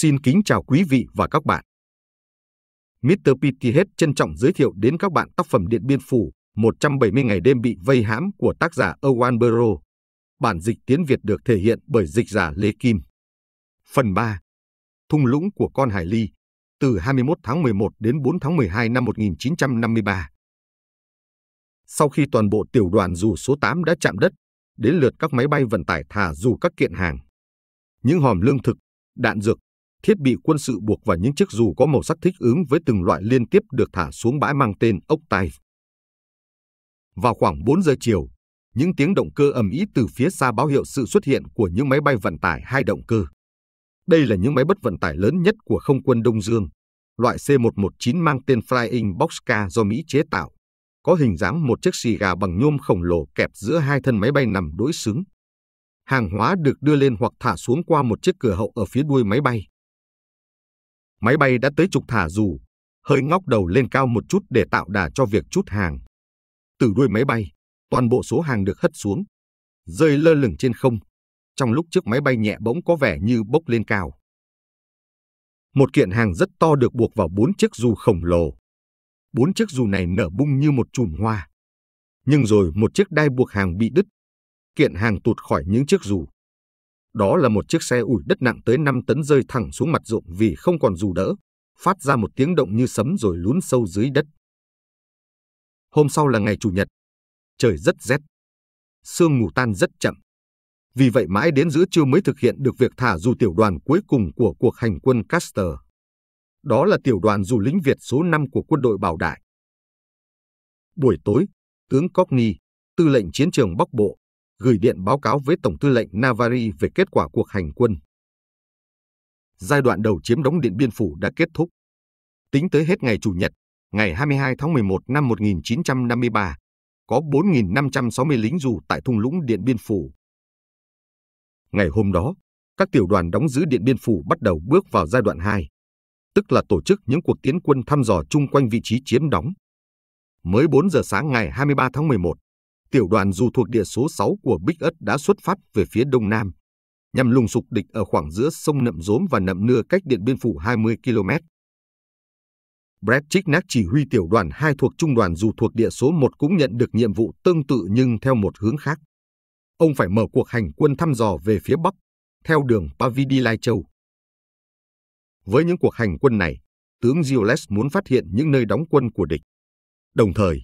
Xin kính chào quý vị và các bạn. Mr. PTH trân trọng giới thiệu đến các bạn tác phẩm Điện Biên Phủ 170 ngày đêm bị vây hãm của tác giả Owen Burrow. Bản dịch tiếng Việt được thể hiện bởi dịch giả Lê Kim. Phần 3. Thung lũng của con Hải Ly, từ 21 tháng 11 đến 4 tháng 12 năm 1953. Sau khi toàn bộ tiểu đoàn dù số 8 đã chạm đất, đến lượt các máy bay vận tải thả dù các kiện hàng. Những hòm lương thực, đạn dược, thiết bị quân sự buộc vào những chiếc dù có màu sắc thích ứng với từng loại liên tiếp được thả xuống bãi mang tên ốc tai. Vào khoảng 4 giờ chiều, những tiếng động cơ ầm ĩ từ phía xa báo hiệu sự xuất hiện của những máy bay vận tải hai động cơ. Đây là những máy bất vận tải lớn nhất của không quân Đông Dương, loại C-119 mang tên Flying Boxcar do Mỹ chế tạo, có hình dáng một chiếc xì gà bằng nhôm khổng lồ kẹp giữa hai thân máy bay nằm đối xứng. Hàng hóa được đưa lên hoặc thả xuống qua một chiếc cửa hậu ở phía đuôi máy bay. Máy bay đã tới trục thả dù, hơi ngóc đầu lên cao một chút để tạo đà cho việc chút hàng. Từ đuôi máy bay, toàn bộ số hàng được hất xuống, rơi lơ lửng trên không, trong lúc chiếc máy bay nhẹ bỗng có vẻ như bốc lên cao. Một kiện hàng rất to được buộc vào bốn chiếc dù khổng lồ. Bốn chiếc dù này nở bung như một chùm hoa. Nhưng rồi một chiếc đai buộc hàng bị đứt. Kiện hàng tụt khỏi những chiếc dù. Đó là một chiếc xe ủi đất nặng tới 5 tấn rơi thẳng xuống mặt ruộng vì không còn dù đỡ, phát ra một tiếng động như sấm rồi lún sâu dưới đất. Hôm sau là ngày Chủ nhật. Trời rất rét. Sương mù tan rất chậm. Vì vậy mãi đến giữa trưa mới thực hiện được việc thả dù tiểu đoàn cuối cùng của cuộc hành quân Caster. Đó là tiểu đoàn dù lính Việt số 5 của quân đội Bảo Đại. Buổi tối, tướng Cockney, tư lệnh chiến trường Bắc Bộ, gửi điện báo cáo với Tổng tư lệnh Navari về kết quả cuộc hành quân. Giai đoạn đầu chiếm đóng Điện Biên Phủ đã kết thúc. Tính tới hết ngày Chủ nhật, ngày 22 tháng 11 năm 1953, có 4.560 lính dù tại thung lũng Điện Biên Phủ. Ngày hôm đó, các tiểu đoàn đóng giữ Điện Biên Phủ bắt đầu bước vào giai đoạn 2, tức là tổ chức những cuộc tiến quân thăm dò chung quanh vị trí chiếm đóng. Mới 4 giờ sáng ngày 23 tháng 11, tiểu đoàn dù thuộc địa số 6 của Bích Ất đã xuất phát về phía đông nam, nhằm lùng sục địch ở khoảng giữa sông Nậm Rốm và Nậm Nưa cách Điện Biên Phủ 20 km. Brett Chicknack chỉ huy tiểu đoàn 2 thuộc trung đoàn dù thuộc địa số 1 cũng nhận được nhiệm vụ tương tự nhưng theo một hướng khác. Ông phải mở cuộc hành quân thăm dò về phía Bắc, theo đường Pavidi Lai Châu. Với những cuộc hành quân này, tướng Gilles muốn phát hiện những nơi đóng quân của địch. Đồng thời,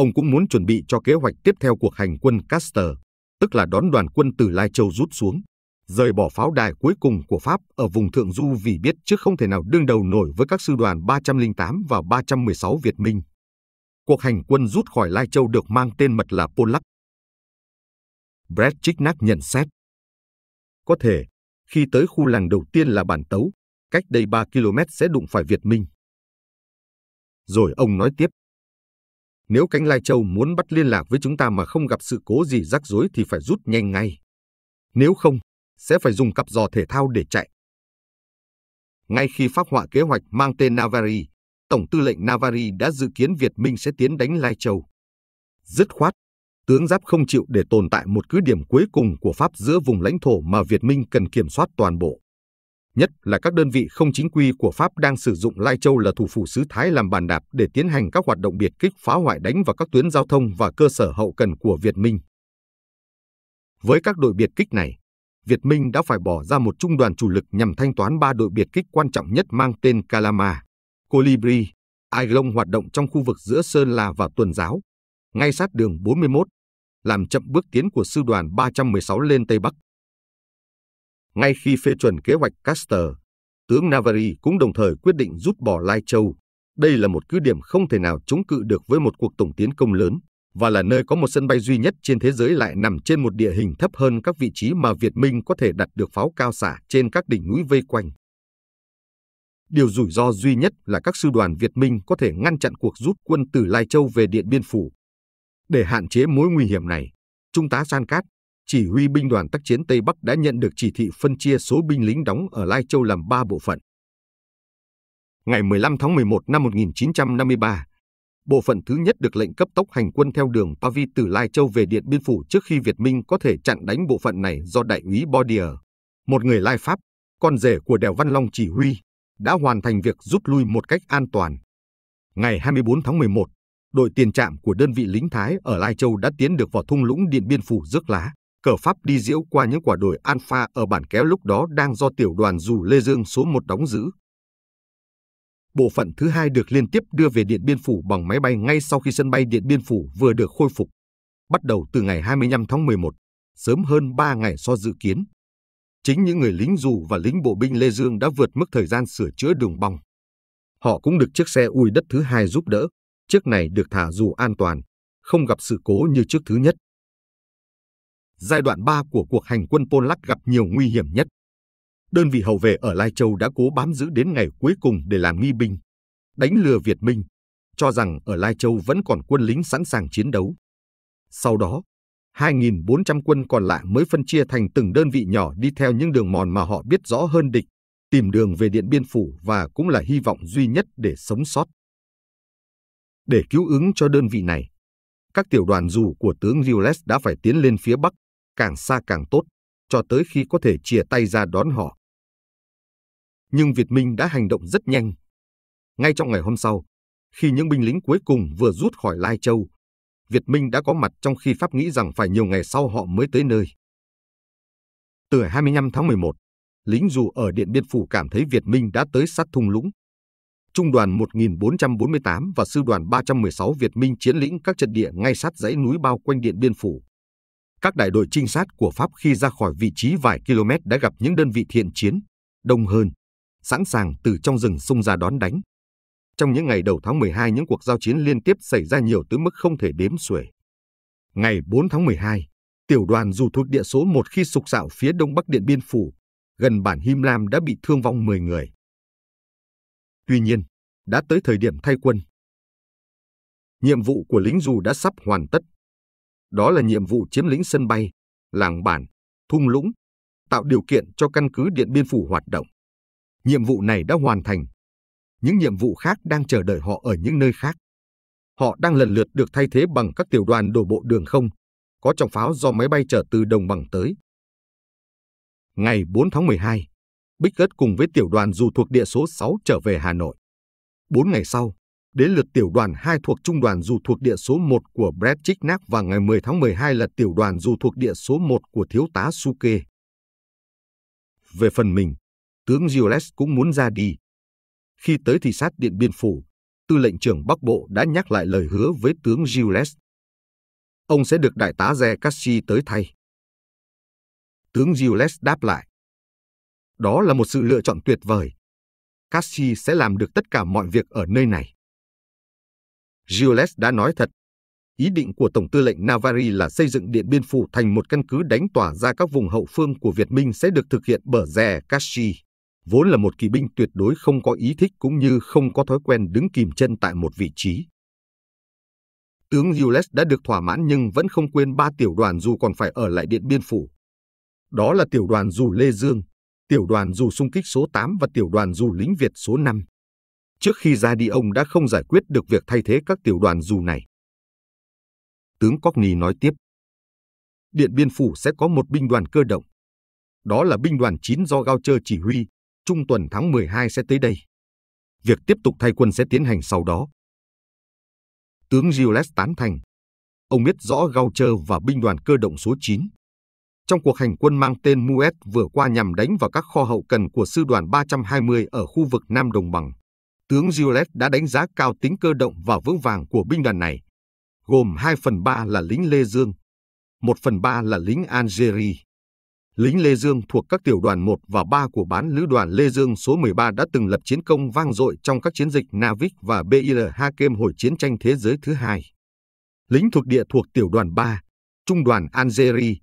ông cũng muốn chuẩn bị cho kế hoạch tiếp theo cuộc hành quân Caster, tức là đón đoàn quân từ Lai Châu rút xuống, rời bỏ pháo đài cuối cùng của Pháp ở vùng Thượng Du vì biết trước không thể nào đương đầu nổi với các sư đoàn 308 và 316 Việt Minh. Cuộc hành quân rút khỏi Lai Châu được mang tên mật là Polak. Brett Chicknack nhận xét. Có thể, khi tới khu làng đầu tiên là Bản Tấu, cách đây 3 km sẽ đụng phải Việt Minh. Rồi ông nói tiếp. Nếu cánh Lai Châu muốn bắt liên lạc với chúng ta mà không gặp sự cố gì rắc rối thì phải rút nhanh ngay. Nếu không, sẽ phải dùng cặp giò thể thao để chạy. Ngay khi phát họa kế hoạch mang tên Navari, Tổng tư lệnh Navari đã dự kiến Việt Minh sẽ tiến đánh Lai Châu. Dứt khoát, tướng Giáp không chịu để tồn tại một cứ điểm cuối cùng của Pháp giữa vùng lãnh thổ mà Việt Minh cần kiểm soát toàn bộ. Nhất là các đơn vị không chính quy của Pháp đang sử dụng Lai Châu là thủ phủ xứ Thái làm bàn đạp để tiến hành các hoạt động biệt kích phá hoại đánh vào các tuyến giao thông và cơ sở hậu cần của Việt Minh. Với các đội biệt kích này, Việt Minh đã phải bỏ ra một trung đoàn chủ lực nhằm thanh toán ba đội biệt kích quan trọng nhất mang tên Kalama, Colibri, Ai hoạt động trong khu vực giữa Sơn La và Tuần Giáo, ngay sát đường 41, làm chậm bước tiến của sư đoàn 316 lên Tây Bắc. Ngay khi phê chuẩn kế hoạch Caster, tướng Navarre cũng đồng thời quyết định rút bỏ Lai Châu. Đây là một cứ điểm không thể nào chống cự được với một cuộc tổng tiến công lớn và là nơi có một sân bay duy nhất trên thế giới lại nằm trên một địa hình thấp hơn các vị trí mà Việt Minh có thể đặt được pháo cao xạ trên các đỉnh núi vây quanh. Điều rủi ro duy nhất là các sư đoàn Việt Minh có thể ngăn chặn cuộc rút quân từ Lai Châu về Điện Biên Phủ. Để hạn chế mối nguy hiểm này, Trung tá San Cát, chỉ huy binh đoàn tác chiến Tây Bắc đã nhận được chỉ thị phân chia số binh lính đóng ở Lai Châu làm ba bộ phận. Ngày 15 tháng 11 năm 1953, bộ phận thứ nhất được lệnh cấp tốc hành quân theo đường Pavi từ Lai Châu về Điện Biên Phủ trước khi Việt Minh có thể chặn đánh bộ phận này do đại úy Bodier, một người Lai Pháp, con rể của Đèo Văn Long chỉ huy, đã hoàn thành việc rút lui một cách an toàn. Ngày 24 tháng 11, đội tiền trạm của đơn vị lính Thái ở Lai Châu đã tiến được vào thung lũng Điện Biên Phủ rước lá, cờ Pháp đi diễu qua những quả đồi Alpha ở bản kéo lúc đó đang do tiểu đoàn dù Lê Dương số 1 đóng giữ. Bộ phận thứ hai được liên tiếp đưa về Điện Biên Phủ bằng máy bay ngay sau khi sân bay Điện Biên Phủ vừa được khôi phục, bắt đầu từ ngày 25 tháng 11, sớm hơn 3 ngày so dự kiến. Chính những người lính dù và lính bộ binh Lê Dương đã vượt mức thời gian sửa chữa đường băng. Họ cũng được chiếc xe ui đất thứ hai giúp đỡ, chiếc này được thả dù an toàn, không gặp sự cố như chiếc thứ nhất. Giai đoạn 3 của cuộc hành quân Pol Lắc gặp nhiều nguy hiểm nhất. Đơn vị hậu vệ ở Lai Châu đã cố bám giữ đến ngày cuối cùng để làm nghi binh, đánh lừa Việt Minh, cho rằng ở Lai Châu vẫn còn quân lính sẵn sàng chiến đấu. Sau đó, 2.400 quân còn lại mới phân chia thành từng đơn vị nhỏ đi theo những đường mòn mà họ biết rõ hơn địch, tìm đường về Điện Biên Phủ và cũng là hy vọng duy nhất để sống sót. Để cứu ứng cho đơn vị này, các tiểu đoàn dù của tướng Gilles đã phải tiến lên phía Bắc, càng xa càng tốt, cho tới khi có thể chia tay ra đón họ. Nhưng Việt Minh đã hành động rất nhanh. Ngay trong ngày hôm sau, khi những binh lính cuối cùng vừa rút khỏi Lai Châu, Việt Minh đã có mặt trong khi Pháp nghĩ rằng phải nhiều ngày sau họ mới tới nơi. Từ 25 tháng 11, lính dù ở Điện Biên Phủ cảm thấy Việt Minh đã tới sát thung lũng. Trung đoàn 1448 và sư đoàn 316 Việt Minh chiến lĩnh các trận địa ngay sát dãy núi bao quanh Điện Biên Phủ. Các đại đội trinh sát của Pháp khi ra khỏi vị trí vài km đã gặp những đơn vị thiện chiến, đông hơn, sẵn sàng từ trong rừng xung ra đón đánh. Trong những ngày đầu tháng 12 những cuộc giao chiến liên tiếp xảy ra nhiều tới mức không thể đếm xuể. Ngày 4 tháng 12, tiểu đoàn dù thuộc địa số 1 khi sục sạo phía đông bắc Điện Biên Phủ, gần bản Him Lam đã bị thương vong 10 người. Tuy nhiên, đã tới thời điểm thay quân. Nhiệm vụ của lính dù đã sắp hoàn tất. Đó là nhiệm vụ chiếm lĩnh sân bay, làng bản, thung lũng, tạo điều kiện cho căn cứ Điện Biên Phủ hoạt động. Nhiệm vụ này đã hoàn thành. Những nhiệm vụ khác đang chờ đợi họ ở những nơi khác. Họ đang lần lượt được thay thế bằng các tiểu đoàn đổ bộ đường không, có trọng pháo do máy bay chở từ đồng bằng tới. Ngày 4 tháng 12, Bích Gất cùng với tiểu đoàn dù thuộc địa số 6 trở về Hà Nội. Bốn ngày sau, đến lượt tiểu đoàn 2 thuộc trung đoàn dù thuộc địa số 1 của Brett Chicknack và ngày 10 tháng 12 là tiểu đoàn dù thuộc địa số 1 của thiếu tá Suke. Về phần mình, tướng Gilles cũng muốn ra đi. Khi tới thị sát Điện Biên Phủ, tư lệnh trưởng Bắc Bộ đã nhắc lại lời hứa với tướng Gilles. Ông sẽ được đại tá Re Cassi tới thay. Tướng Gilles đáp lại. Đó là một sự lựa chọn tuyệt vời. Cassi sẽ làm được tất cả mọi việc ở nơi này. Gilles đã nói thật. Ý định của Tổng tư lệnh Navarre là xây dựng Điện Biên Phủ thành một căn cứ đánh tỏa ra các vùng hậu phương của Việt Minh sẽ được thực hiện bởi Rè Cassi, vốn là một kỵ binh tuyệt đối không có ý thích cũng như không có thói quen đứng kìm chân tại một vị trí. Tướng Gilles đã được thỏa mãn nhưng vẫn không quên ba tiểu đoàn dù còn phải ở lại Điện Biên Phủ. Đó là tiểu đoàn dù Lê Dương, tiểu đoàn dù xung kích số 8 và tiểu đoàn dù lính Việt số 5. Trước khi ra đi ông đã không giải quyết được việc thay thế các tiểu đoàn dù này. Tướng Cockney nói tiếp. Điện Biên Phủ sẽ có một binh đoàn cơ động. Đó là binh đoàn 9 do Gao Chơ chỉ huy, trung tuần tháng 12 sẽ tới đây. Việc tiếp tục thay quân sẽ tiến hành sau đó. Tướng Gilles tán thành. Ông biết rõ Gao Chơ và binh đoàn cơ động số 9 trong cuộc hành quân mang tên Muet vừa qua nhằm đánh vào các kho hậu cần của sư đoàn 320 ở khu vực Nam Đồng Bằng. Tướng Gilles đã đánh giá cao tính cơ động và vững vàng của binh đoàn này, gồm 2 phần 3 là lính Lê Dương, 1 phần 3 là lính Algeria. Lính Lê Dương thuộc các tiểu đoàn 1 và 3 của bán lữ đoàn Lê Dương số 13 đã từng lập chiến công vang dội trong các chiến dịch Navic và Bir Hakem hồi chiến tranh thế giới thứ hai. Lính thuộc địa thuộc tiểu đoàn 3, trung đoàn Algeria,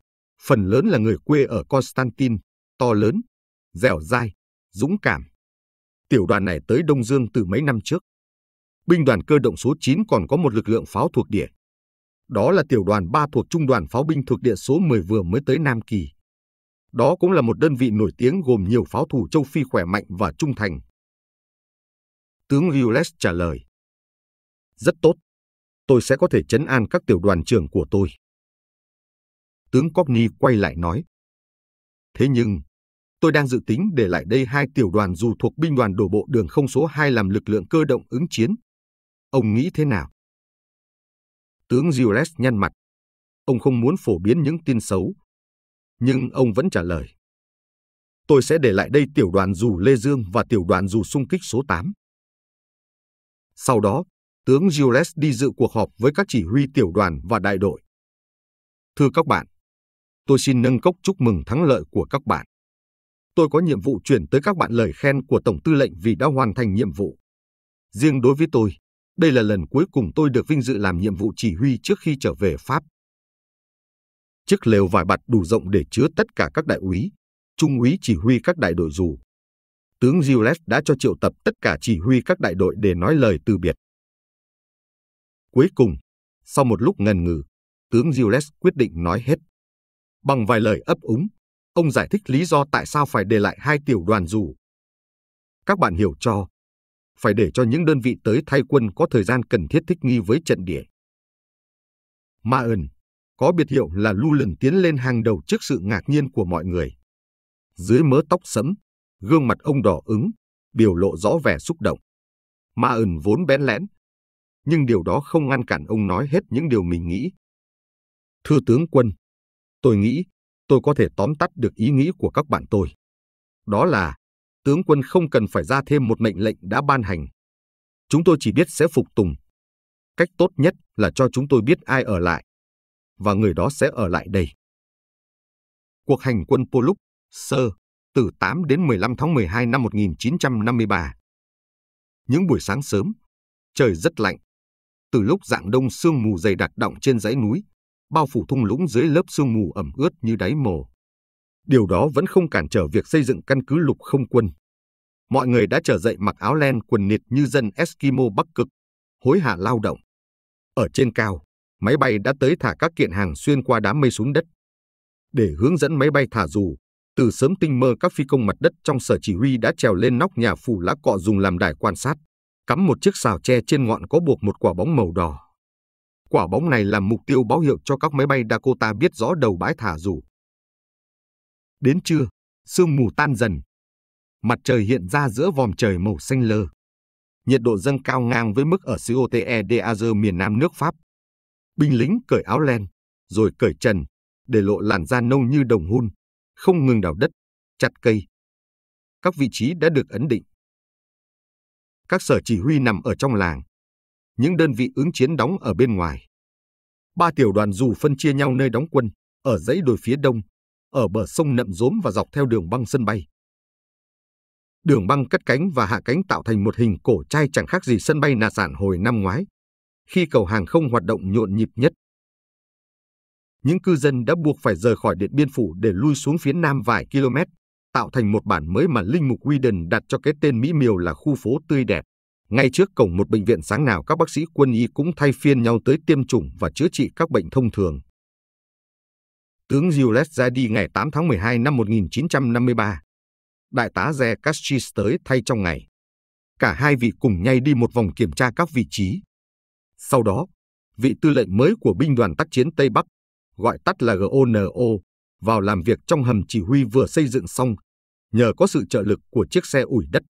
phần lớn là người quê ở Constantine, to lớn, dẻo dai, dũng cảm. Tiểu đoàn này tới Đông Dương từ mấy năm trước. Binh đoàn cơ động số 9 còn có một lực lượng pháo thuộc địa. Đó là tiểu đoàn 3 thuộc trung đoàn pháo binh thuộc địa số 10 vừa mới tới Nam Kỳ. Đó cũng là một đơn vị nổi tiếng gồm nhiều pháo thủ châu Phi khỏe mạnh và trung thành. Tướng Gilles trả lời. Rất tốt. Tôi sẽ có thể chấn an các tiểu đoàn trưởng của tôi. Tướng Cogni quay lại nói. Thế nhưng, tôi đang dự tính để lại đây hai tiểu đoàn dù thuộc binh đoàn đổ bộ đường không số 2 làm lực lượng cơ động ứng chiến. Ông nghĩ thế nào? Tướng Gilles nhăn mặt. Ông không muốn phổ biến những tin xấu. Nhưng ông vẫn trả lời. Tôi sẽ để lại đây tiểu đoàn dù Lê Dương và tiểu đoàn dù xung kích số 8. Sau đó, tướng Gilles đi dự cuộc họp với các chỉ huy tiểu đoàn và đại đội. Thưa các bạn, tôi xin nâng cốc chúc mừng thắng lợi của các bạn. Tôi có nhiệm vụ chuyển tới các bạn lời khen của Tổng tư lệnh vì đã hoàn thành nhiệm vụ. Riêng đối với tôi, đây là lần cuối cùng tôi được vinh dự làm nhiệm vụ chỉ huy trước khi trở về Pháp. Chiếc lều vải bạt đủ rộng để chứa tất cả các đại úy, trung úy chỉ huy các đại đội dù. Tướng Gilles đã cho triệu tập tất cả chỉ huy các đại đội để nói lời từ biệt. Cuối cùng, sau một lúc ngần ngừ, tướng Gilles quyết định nói hết. Bằng vài lời ấp úng, ông giải thích lý do tại sao phải để lại hai tiểu đoàn dù. Các bạn hiểu cho, phải để cho những đơn vị tới thay quân có thời gian cần thiết thích nghi với trận địa. Ma ơn, có biệt hiệu là lu lần tiến lên hàng đầu trước sự ngạc nhiên của mọi người. Dưới mớ tóc sẫm, gương mặt ông đỏ ứng, biểu lộ rõ vẻ xúc động. Ma ơn vốn bén lẽn, nhưng điều đó không ngăn cản ông nói hết những điều mình nghĩ. Thưa tướng quân, tôi nghĩ tôi có thể tóm tắt được ý nghĩ của các bạn tôi. Đó là, tướng quân không cần phải ra thêm một mệnh lệnh đã ban hành. Chúng tôi chỉ biết sẽ phục tùng. Cách tốt nhất là cho chúng tôi biết ai ở lại, và người đó sẽ ở lại đây. Cuộc hành quân Poluk, Sơ, từ 8 đến 15 tháng 12 năm 1953. Những buổi sáng sớm, trời rất lạnh. Từ lúc dạng đông sương mù dày đặc đọng trên dãy núi, bao phủ thung lũng dưới lớp sương mù ẩm ướt như đáy mồ. Điều đó vẫn không cản trở việc xây dựng căn cứ lục không quân. Mọi người đã trở dậy mặc áo len quần nịt như dân Eskimo Bắc Cực, hối hả lao động. Ở trên cao, máy bay đã tới thả các kiện hàng xuyên qua đám mây xuống đất. Để hướng dẫn máy bay thả dù, từ sớm tinh mơ các phi công mặt đất trong sở chỉ huy đã trèo lên nóc nhà phủ lá cọ dùng làm đài quan sát, cắm một chiếc xào tre trên ngọn có buộc một quả bóng màu đỏ. Quả bóng này làm mục tiêu báo hiệu cho các máy bay Dakota biết rõ đầu bãi thả dù. Đến trưa, sương mù tan dần. Mặt trời hiện ra giữa vòm trời màu xanh lơ. Nhiệt độ dâng cao ngang với mức ở Cote d'Azur miền nam nước Pháp. Binh lính cởi áo len, rồi cởi trần, để lộ làn da nâu như đồng hun, không ngừng đào đất, chặt cây. Các vị trí đã được ấn định. Các sở chỉ huy nằm ở trong làng, những đơn vị ứng chiến đóng ở bên ngoài. Ba tiểu đoàn dù phân chia nhau nơi đóng quân, ở dãy đồi phía đông, ở bờ sông Nậm Rốm và dọc theo đường băng sân bay. Đường băng cất cánh và hạ cánh tạo thành một hình cổ trai chẳng khác gì sân bay nà sản hồi năm ngoái, khi cầu hàng không hoạt động nhộn nhịp nhất. Những cư dân đã buộc phải rời khỏi Điện Biên Phủ để lui xuống phía nam vài km, tạo thành một bản mới mà Linh Mục Whedon đặt cho cái tên mỹ miều là khu phố tươi đẹp. Ngay trước cổng một bệnh viện sáng nào các bác sĩ quân y cũng thay phiên nhau tới tiêm chủng và chữa trị các bệnh thông thường. Tướng Gilles ra đi ngày 8 tháng 12 năm 1953. Đại tá Ze Castris tới thay trong ngày. Cả hai vị cùng nhay đi một vòng kiểm tra các vị trí. Sau đó, vị tư lệnh mới của binh đoàn tác chiến Tây Bắc, gọi tắt là GONO, vào làm việc trong hầm chỉ huy vừa xây dựng xong, nhờ có sự trợ lực của chiếc xe ủi đất.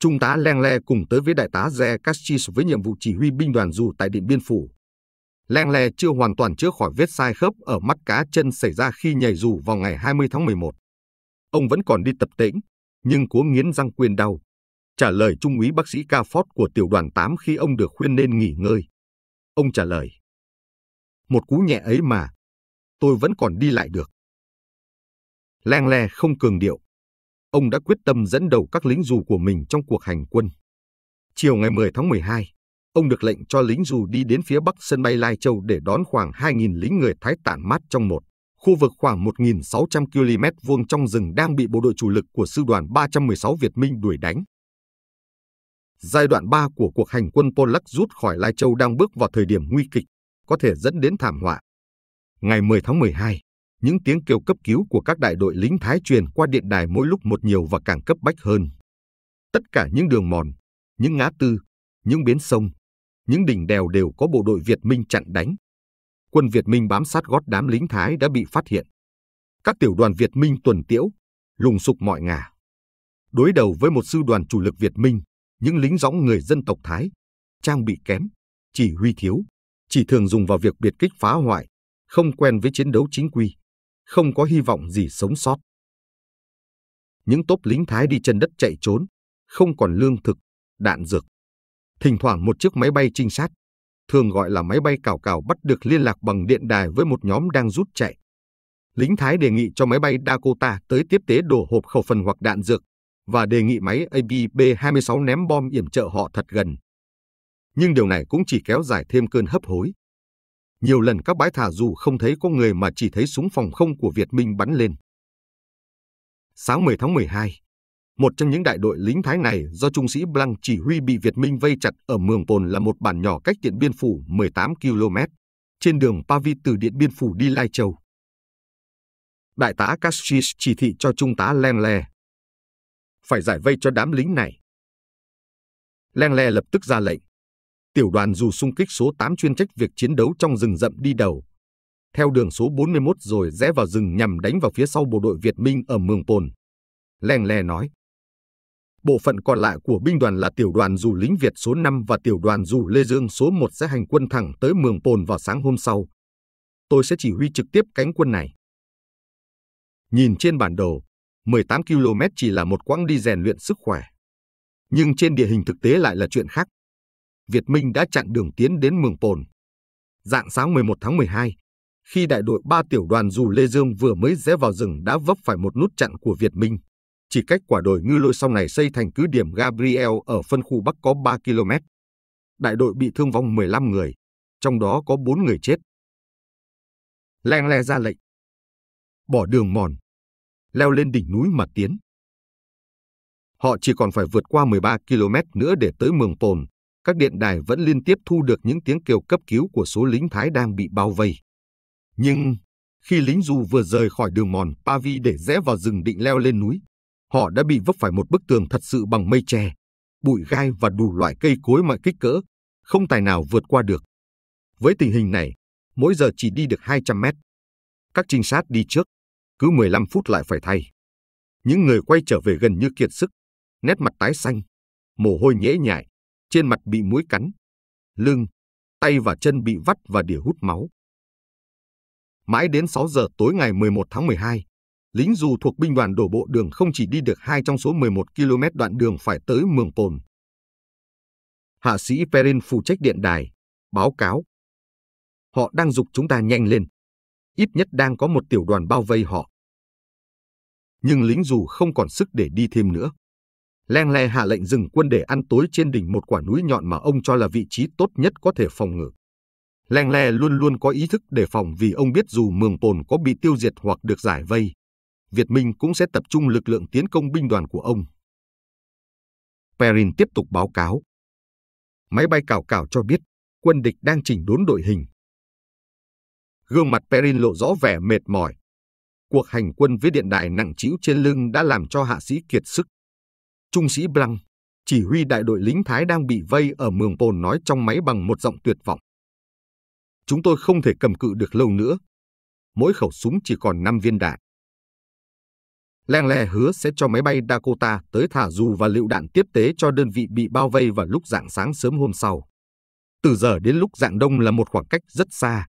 Trung tá Leng Le cùng tới với đại tá Ze Castris với nhiệm vụ chỉ huy binh đoàn dù tại Điện Biên Phủ. Leng Le chưa hoàn toàn chữa khỏi vết sai khớp ở mắt cá chân xảy ra khi nhảy dù vào ngày 20 tháng 11. Ông vẫn còn đi tập tễnh, nhưng cố nghiến răng quyền đau. Trả lời Trung úy bác sĩ Ca Ford của tiểu đoàn 8 khi ông được khuyên nên nghỉ ngơi. Ông trả lời. Một cú nhẹ ấy mà, tôi vẫn còn đi lại được. Leng Le không cường điệu, ông đã quyết tâm dẫn đầu các lính dù của mình trong cuộc hành quân. Chiều ngày 10 tháng 12, ông được lệnh cho lính dù đi đến phía bắc sân bay Lai Châu để đón khoảng 2.000 lính người Thái tản mát trong một khu vực khoảng 1.600 km vuông trong rừng đang bị bộ đội chủ lực của sư đoàn 316 Việt Minh đuổi đánh. Giai đoạn 3 của cuộc hành quân Polak rút khỏi Lai Châu đang bước vào thời điểm nguy kịch, có thể dẫn đến thảm họa. Ngày 10 tháng 12, những tiếng kêu cấp cứu của các đại đội lính Thái truyền qua điện đài mỗi lúc một nhiều và càng cấp bách hơn. Tất cả những đường mòn, những ngã tư, những bến sông, những đỉnh đèo đều có bộ đội Việt Minh chặn đánh. Quân Việt Minh bám sát gót đám lính Thái đã bị phát hiện. Các tiểu đoàn Việt Minh tuần tiễu, lùng sục mọi ngả. Đối đầu với một sư đoàn chủ lực Việt Minh, những lính gióng người dân tộc Thái, trang bị kém, chỉ huy thiếu, chỉ thường dùng vào việc biệt kích phá hoại, không quen với chiến đấu chính quy, không có hy vọng gì sống sót. Những tốp lính Thái đi chân đất chạy trốn, không còn lương thực, đạn dược. Thỉnh thoảng một chiếc máy bay trinh sát, thường gọi là máy bay cào cào bắt được liên lạc bằng điện đài với một nhóm đang rút chạy. Lính Thái đề nghị cho máy bay Dakota tới tiếp tế đổ hộp khẩu phần hoặc đạn dược và đề nghị máy ABB-26 ném bom yểm trợ họ thật gần. Nhưng điều này cũng chỉ kéo dài thêm cơn hấp hối. Nhiều lần các bãi thả dù không thấy có người mà chỉ thấy súng phòng không của Việt Minh bắn lên. Sáng 10 tháng 12, một trong những đại đội lính Thái này do trung sĩ Blanc chỉ huy bị Việt Minh vây chặt ở Mường Pồn là một bản nhỏ cách Điện Biên Phủ 18 km, trên đường Pavi từ Điện Biên Phủ đi Lai Châu. Đại tá Cassis chỉ thị cho trung tá Len Le. Phải giải vây cho đám lính này. Len Le lập tức ra lệnh. Tiểu đoàn dù xung kích số 8 chuyên trách việc chiến đấu trong rừng rậm đi đầu. Theo đường số 41 rồi rẽ vào rừng nhằm đánh vào phía sau bộ đội Việt Minh ở Mường Pồn. Lèng lè nói. Bộ phận còn lại của binh đoàn là tiểu đoàn dù lính Việt số 5 và tiểu đoàn dù Lê Dương số 1 sẽ hành quân thẳng tới Mường Pồn vào sáng hôm sau. Tôi sẽ chỉ huy trực tiếp cánh quân này. Nhìn trên bản đồ, 18 km chỉ là một quãng đi rèn luyện sức khỏe. Nhưng trên địa hình thực tế lại là chuyện khác. Việt Minh đã chặn đường tiến đến Mường Pồn. Dạng sáng 11 tháng 12, khi đại đội 3 tiểu đoàn dù Lê Dương vừa mới rẽ vào rừng đã vấp phải một nút chặn của Việt Minh. Chỉ cách quả đồi ngư lôi sau này xây thành cứ điểm Gabriel ở phân khu Bắc có 3 km. Đại đội bị thương vong 15 người, trong đó có 4 người chết. Leng le ra lệnh. Bỏ đường mòn. Leo lên đỉnh núi mà tiến. Họ chỉ còn phải vượt qua 13 km nữa để tới Mường Pồn. Các điện đài vẫn liên tiếp thu được những tiếng kêu cấp cứu của số lính Thái đang bị bao vây. Nhưng khi lính dù vừa rời khỏi đường mòn Pavi để rẽ vào rừng định leo lên núi, họ đã bị vấp phải một bức tường thật sự bằng mây tre, bụi gai và đủ loại cây cối mọi kích cỡ, không tài nào vượt qua được. Với tình hình này, mỗi giờ chỉ đi được 200 mét. Các trinh sát đi trước, cứ 15 phút lại phải thay. Những người quay trở về gần như kiệt sức, nét mặt tái xanh, mồ hôi nhễ nhại, trên mặt bị muối cắn, lưng, tay và chân bị vắt và đỉa hút máu. Mãi đến 6 giờ tối ngày 11 tháng 12, lính dù thuộc binh đoàn đổ bộ đường không chỉ đi được hai trong số 11 km đoạn đường phải tới Mường Pồn. Hạ sĩ Perrin phụ trách điện đài, báo cáo. Họ đang dục chúng ta nhanh lên. Ít nhất đang có một tiểu đoàn bao vây họ. Nhưng lính dù không còn sức để đi thêm nữa. Leng Le hạ lệnh dừng quân để ăn tối trên đỉnh một quả núi nhọn mà ông cho là vị trí tốt nhất có thể phòng ngự. Leng Le luôn luôn có ý thức đề phòng vì ông biết dù Mường Pồn có bị tiêu diệt hoặc được giải vây, Việt Minh cũng sẽ tập trung lực lượng tiến công binh đoàn của ông. Perrin tiếp tục báo cáo. Máy bay cào cào cho biết quân địch đang chỉnh đốn đội hình. Gương mặt Perrin lộ rõ vẻ mệt mỏi. Cuộc hành quân với điện đài nặng trĩu trên lưng đã làm cho hạ sĩ kiệt sức. Trung sĩ Blanc, chỉ huy đại đội lính Thái đang bị vây ở Mường Pồn nói trong máy bằng một giọng tuyệt vọng. Chúng tôi không thể cầm cự được lâu nữa. Mỗi khẩu súng chỉ còn 5 viên đạn. Leng Le hứa sẽ cho máy bay Dakota tới thả dù và lựu đạn tiếp tế cho đơn vị bị bao vây vào lúc dạng sáng sớm hôm sau. Từ giờ đến lúc dạng đông là một khoảng cách rất xa.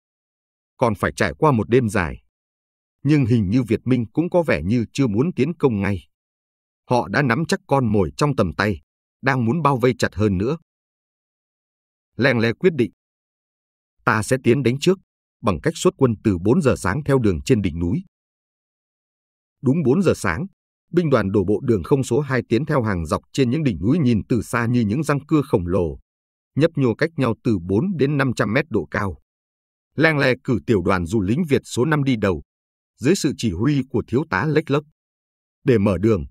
Còn phải trải qua một đêm dài. Nhưng hình như Việt Minh cũng có vẻ như chưa muốn tiến công ngay. Họ đã nắm chắc con mồi trong tầm tay, đang muốn bao vây chặt hơn nữa. Leng Le quyết định. Ta sẽ tiến đánh trước, bằng cách xuất quân từ 4 giờ sáng theo đường trên đỉnh núi. Đúng 4 giờ sáng, binh đoàn đổ bộ đường không số 2 tiến theo hàng dọc trên những đỉnh núi nhìn từ xa như những răng cưa khổng lồ, nhấp nhô cách nhau từ 4 đến 500 mét độ cao. Lang Le cử tiểu đoàn dù lính Việt số 5 đi đầu, dưới sự chỉ huy của thiếu tá Lech Lốc. Để mở đường,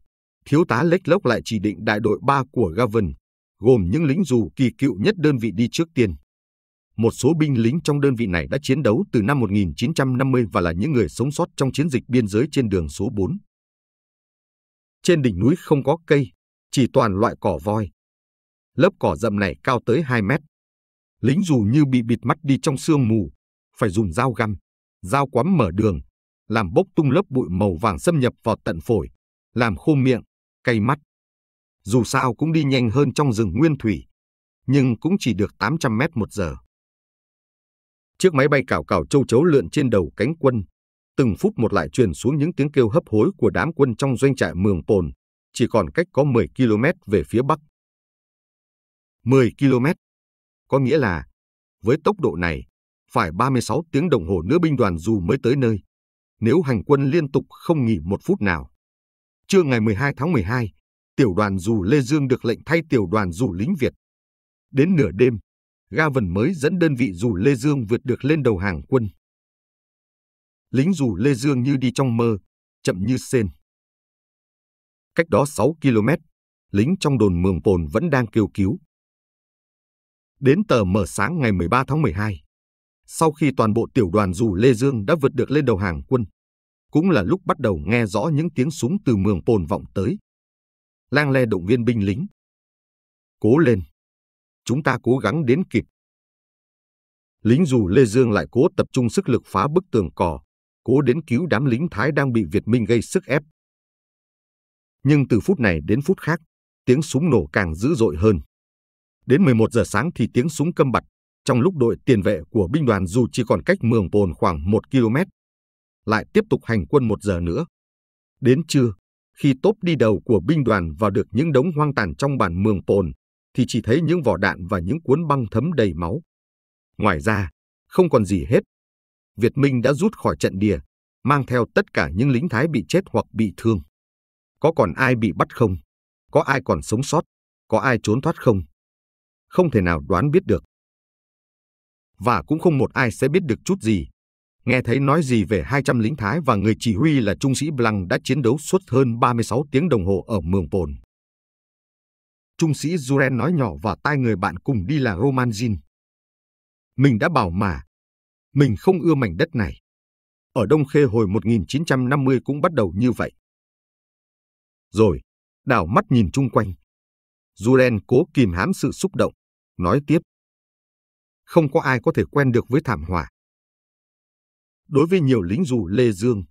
thiếu tá Lech Lốc lại chỉ định đại đội 3 của Gavin, gồm những lính dù kỳ cựu nhất đơn vị đi trước tiên. Một số binh lính trong đơn vị này đã chiến đấu từ năm 1950 và là những người sống sót trong chiến dịch biên giới trên đường số 4. Trên đỉnh núi không có cây, chỉ toàn loại cỏ voi. Lớp cỏ rậm này cao tới 2 mét. Lính dù như bị bịt mắt đi trong sương mù, phải dùng dao găm, dao quắm mở đường, làm bốc tung lớp bụi màu vàng xâm nhập vào tận phổi, làm khô miệng, cay mắt. Dù sao cũng đi nhanh hơn trong rừng nguyên thủy, nhưng cũng chỉ được 800 mét một giờ. Chiếc máy bay cào cào châu chấu lượn trên đầu cánh quân, từng phút một lại truyền xuống những tiếng kêu hấp hối của đám quân trong doanh trại Mường Pồn, chỉ còn cách có 10 km về phía bắc. 10 km, có nghĩa là với tốc độ này, phải 36 tiếng đồng hồ nữa binh đoàn dù mới tới nơi, nếu hành quân liên tục không nghỉ một phút nào. Trưa ngày 12 tháng 12, tiểu đoàn dù Lê Dương được lệnh thay tiểu đoàn dù lính Việt. Đến nửa đêm, Gavin mới dẫn đơn vị dù Lê Dương vượt được lên đầu hàng quân. Lính dù Lê Dương như đi trong mơ, chậm như sên. Cách đó 6 km, lính trong đồn Mường Pồn vẫn đang kêu cứu. Đến tờ mở sáng ngày 13 tháng 12, sau khi toàn bộ tiểu đoàn dù Lê Dương đã vượt được lên đầu hàng quân, cũng là lúc bắt đầu nghe rõ những tiếng súng từ Mường Pồn vọng tới. Lang le động viên binh lính. Cố lên! Chúng ta cố gắng đến kịp. Lính dù Lê Dương lại cố tập trung sức lực phá bức tường cỏ, cố đến cứu đám lính Thái đang bị Việt Minh gây sức ép. Nhưng từ phút này đến phút khác, tiếng súng nổ càng dữ dội hơn. Đến 11 giờ sáng thì tiếng súng câm bặt, trong lúc đội tiền vệ của binh đoàn dù chỉ còn cách mường pồn khoảng 1 km. Lại tiếp tục hành quân một giờ nữa. Đến trưa, khi tốp đi đầu của binh đoàn vào được những đống hoang tàn trong bản mường pồn, thì chỉ thấy những vỏ đạn và những cuốn băng thấm đầy máu. Ngoài ra, không còn gì hết. Việt Minh đã rút khỏi trận địa, mang theo tất cả những lính Thái bị chết hoặc bị thương. Có còn ai bị bắt không? Có ai còn sống sót? Có ai trốn thoát không? Không thể nào đoán biết được. Và cũng không một ai sẽ biết được chút gì. Nghe thấy nói gì về 200 lính Thái và người chỉ huy là trung sĩ Blanc đã chiến đấu suốt hơn 36 tiếng đồng hồ ở Mường Pồn. Trung sĩ Juren nói nhỏ vào tai người bạn cùng đi là Roman Jin. Mình đã bảo mà, mình không ưa mảnh đất này. Ở Đông Khê hồi 1950 cũng bắt đầu như vậy. Rồi, đảo mắt nhìn chung quanh. Juren cố kìm hãm sự xúc động, nói tiếp. Không có ai có thể quen được với thảm họa. Đối với nhiều lính dù Lê Dương,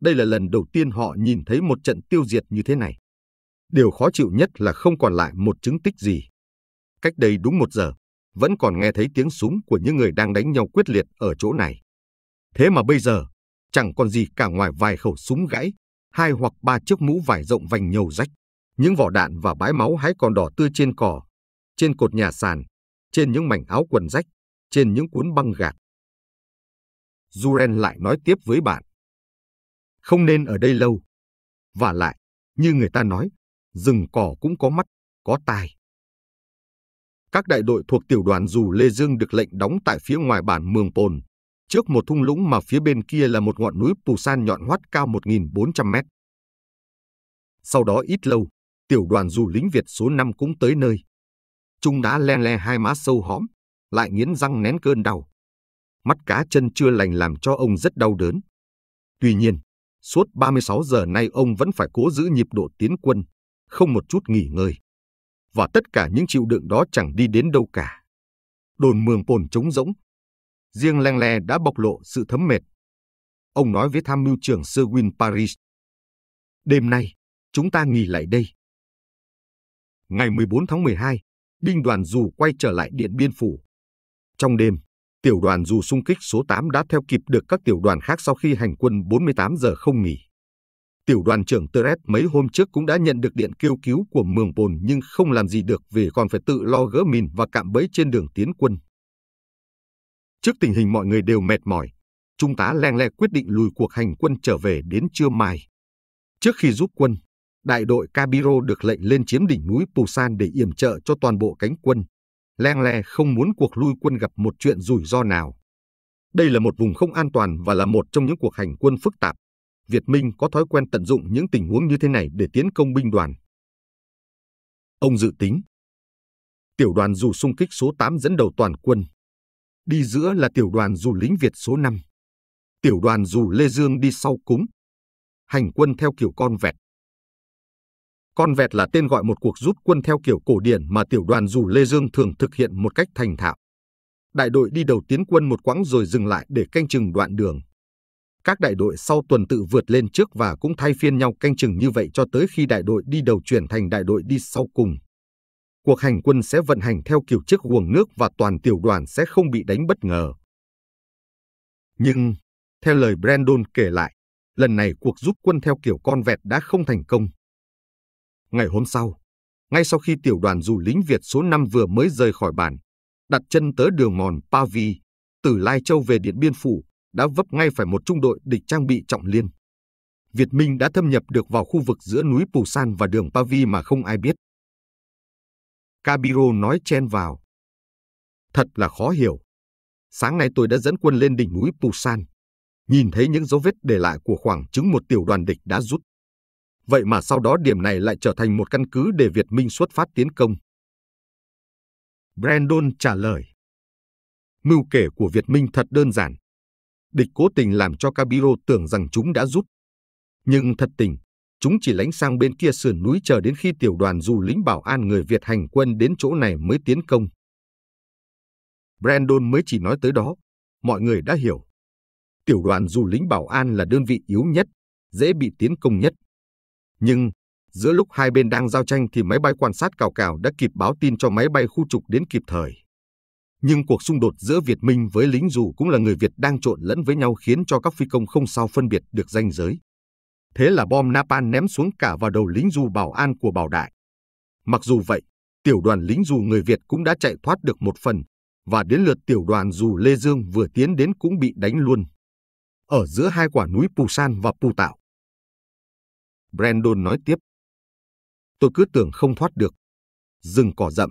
đây là lần đầu tiên họ nhìn thấy một trận tiêu diệt như thế này. Điều khó chịu nhất là không còn lại một chứng tích gì. Cách đây đúng một giờ, vẫn còn nghe thấy tiếng súng của những người đang đánh nhau quyết liệt ở chỗ này. Thế mà bây giờ, chẳng còn gì cả ngoài vài khẩu súng gãy, hai hoặc ba chiếc mũ vải rộng vành nhầu rách, những vỏ đạn và bãi máu hái còn đỏ tươi trên cỏ, trên cột nhà sàn, trên những mảnh áo quần rách, trên những cuốn băng gạc. Duren lại nói tiếp với bạn. Không nên ở đây lâu. Và lại, như người ta nói, rừng cỏ cũng có mắt, có tai. Các đại đội thuộc tiểu đoàn dù Lê Dương được lệnh đóng tại phía ngoài bản Mường Pồn, trước một thung lũng mà phía bên kia là một ngọn núi Pù San nhọn hoắt cao 1.400 mét. Sau đó ít lâu, tiểu đoàn dù lính Việt số 5 cũng tới nơi. Chúng đã len le hai má sâu hóm, lại nghiến răng nén cơn đau. Mắt cá chân chưa lành làm cho ông rất đau đớn. Tuy nhiên, suốt 36 giờ nay ông vẫn phải cố giữ nhịp độ tiến quân, không một chút nghỉ ngơi. Và tất cả những chịu đựng đó chẳng đi đến đâu cả. Đồn mường pồn trống rỗng. Riêng Leng Le đã bộc lộ sự thấm mệt. Ông nói với tham mưu trưởng Sir Win Paris. Đêm nay, chúng ta nghỉ lại đây. Ngày 14 tháng 12, binh đoàn dù quay trở lại Điện Biên Phủ. Trong đêm, tiểu đoàn dù xung kích số 8 đã theo kịp được các tiểu đoàn khác sau khi hành quân 48 giờ không nghỉ. Tiểu đoàn trưởng Teret mấy hôm trước cũng đã nhận được điện kêu cứu của Mường Bồn nhưng không làm gì được vì còn phải tự lo gỡ mìn và cạm bẫy trên đường tiến quân. Trước tình hình mọi người đều mệt mỏi, Trung tá Leng Le quyết định lùi cuộc hành quân trở về đến trưa mai. Trước khi rút quân, đại đội Cabiro được lệnh lên chiếm đỉnh núi Pusan để yểm trợ cho toàn bộ cánh quân. Len Le không muốn cuộc lui quân gặp một chuyện rủi ro nào. Đây là một vùng không an toàn và là một trong những cuộc hành quân phức tạp. Việt Minh có thói quen tận dụng những tình huống như thế này để tiến công binh đoàn. Ông dự tính. Tiểu đoàn dù xung kích số 8 dẫn đầu toàn quân. Đi giữa là tiểu đoàn dù lính Việt số 5. Tiểu đoàn dù Lê Dương đi sau cúng. Hành quân theo kiểu con vẹt. Con vẹt là tên gọi một cuộc rút quân theo kiểu cổ điển mà tiểu đoàn dù Lê Dương thường thực hiện một cách thành thạo. Đại đội đi đầu tiến quân một quãng rồi dừng lại để canh chừng đoạn đường. Các đại đội sau tuần tự vượt lên trước và cũng thay phiên nhau canh chừng như vậy cho tới khi đại đội đi đầu chuyển thành đại đội đi sau cùng. Cuộc hành quân sẽ vận hành theo kiểu chiếc guồng nước và toàn tiểu đoàn sẽ không bị đánh bất ngờ. Nhưng, theo lời Brandon kể lại, lần này cuộc rút quân theo kiểu con vẹt đã không thành công. Ngày hôm sau, ngay sau khi tiểu đoàn dù lính Việt số 5 vừa mới rời khỏi bản, đặt chân tới đường mòn Pavi, từ Lai Châu về Điện Biên Phủ, đã vấp ngay phải một trung đội địch trang bị trọng liên. Việt Minh đã thâm nhập được vào khu vực giữa núi Pù San và đường Pavi mà không ai biết. Cabiro nói chen vào. Thật là khó hiểu. Sáng nay tôi đã dẫn quân lên đỉnh núi Pù San, nhìn thấy những dấu vết để lại của khoảng chứng một tiểu đoàn địch đã rút. Vậy mà sau đó điểm này lại trở thành một căn cứ để Việt Minh xuất phát tiến công. Brandon trả lời. Mưu kể của Việt Minh thật đơn giản. Địch cố tình làm cho Cabiro tưởng rằng chúng đã rút. Nhưng thật tình, chúng chỉ lánh sang bên kia sườn núi chờ đến khi tiểu đoàn dù lính bảo an người Việt hành quân đến chỗ này mới tiến công. Brandon mới chỉ nói tới đó, mọi người đã hiểu. Tiểu đoàn dù lính bảo an là đơn vị yếu nhất, dễ bị tiến công nhất. Nhưng, giữa lúc hai bên đang giao tranh thì máy bay quan sát cào cào đã kịp báo tin cho máy bay khu trục đến kịp thời. Nhưng cuộc xung đột giữa Việt Minh với lính dù cũng là người Việt đang trộn lẫn với nhau khiến cho các phi công không sao phân biệt được ranh giới. Thế là bom napalm ném xuống cả vào đầu lính dù bảo an của Bảo Đại. Mặc dù vậy, tiểu đoàn lính dù người Việt cũng đã chạy thoát được một phần, và đến lượt tiểu đoàn dù Lê Dương vừa tiến đến cũng bị đánh luôn. Ở giữa hai quả núi Pù San và Pù Tạo. Brandon nói tiếp. Tôi cứ tưởng không thoát được. Rừng cỏ rậm,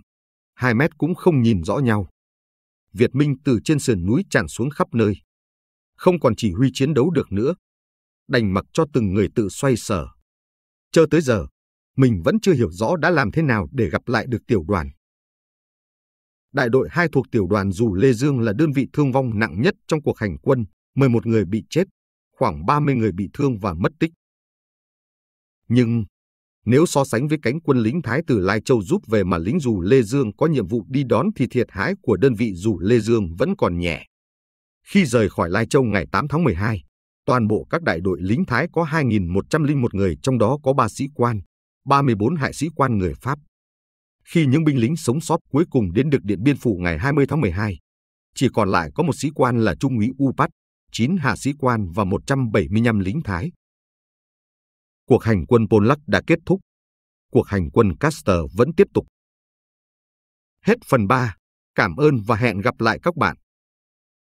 hai mét cũng không nhìn rõ nhau. Việt Minh từ trên sườn núi tràn xuống khắp nơi. Không còn chỉ huy chiến đấu được nữa. Đành mặc cho từng người tự xoay sở. Cho tới giờ, mình vẫn chưa hiểu rõ đã làm thế nào để gặp lại được tiểu đoàn. Đại đội 2 thuộc tiểu đoàn dù Lê Dương là đơn vị thương vong nặng nhất trong cuộc hành quân, 11 người bị chết, khoảng 30 người bị thương và mất tích. Nhưng nếu so sánh với cánh quân lính Thái từ Lai Châu rút về mà lính dù Lê Dương có nhiệm vụ đi đón thì thiệt hại của đơn vị dù Lê Dương vẫn còn nhẹ. Khi rời khỏi Lai Châu ngày 8 tháng 12, toàn bộ các đại đội lính Thái có 2.101 người trong đó có 3 sĩ quan, 34 hạ sĩ quan người Pháp. Khi những binh lính sống sót cuối cùng đến được Điện Biên Phủ ngày 20 tháng 12, chỉ còn lại có một sĩ quan là Trung úy Upat, 9 hạ sĩ quan và 175 lính Thái. Cuộc hành quân Polac đã kết thúc. Cuộc hành quân Caster vẫn tiếp tục. Hết phần 3. Cảm ơn và hẹn gặp lại các bạn.